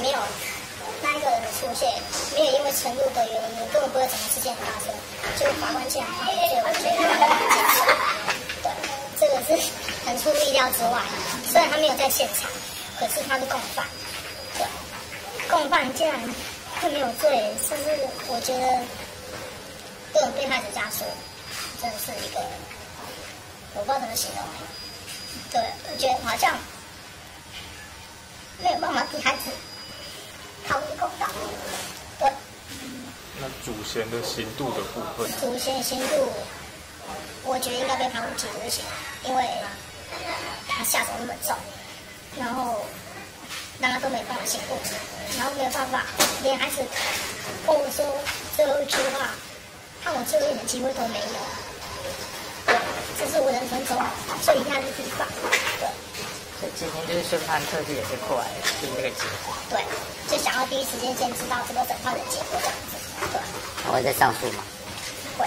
没有那一个人的出现，没有因为程度的原因，根本不会整个事件发生。就法官竟然判罪，我觉得。对，这个是很出乎意料之外。虽然他没有在现场，可是他是共犯。对，共犯竟然会没有罪，甚至我觉得各种被害者家属真的是一个，我不知道怎么形容。对，我觉得好像没有办法替孩子。那主嫌的心度的部分，主嫌刑度，我觉得应该被判无期徒刑，因为他下手那么重，然后大家都没办法醒悟，然后没有办法，连孩子跟我说最后一句话，看我最后一点机会都没有。这是我人生中最遗憾的地方。今天就是宣判特地也是过来听这个结果。对，就想要第一时间先知道这个审判的结果这样子。对，我会再上诉吗？会，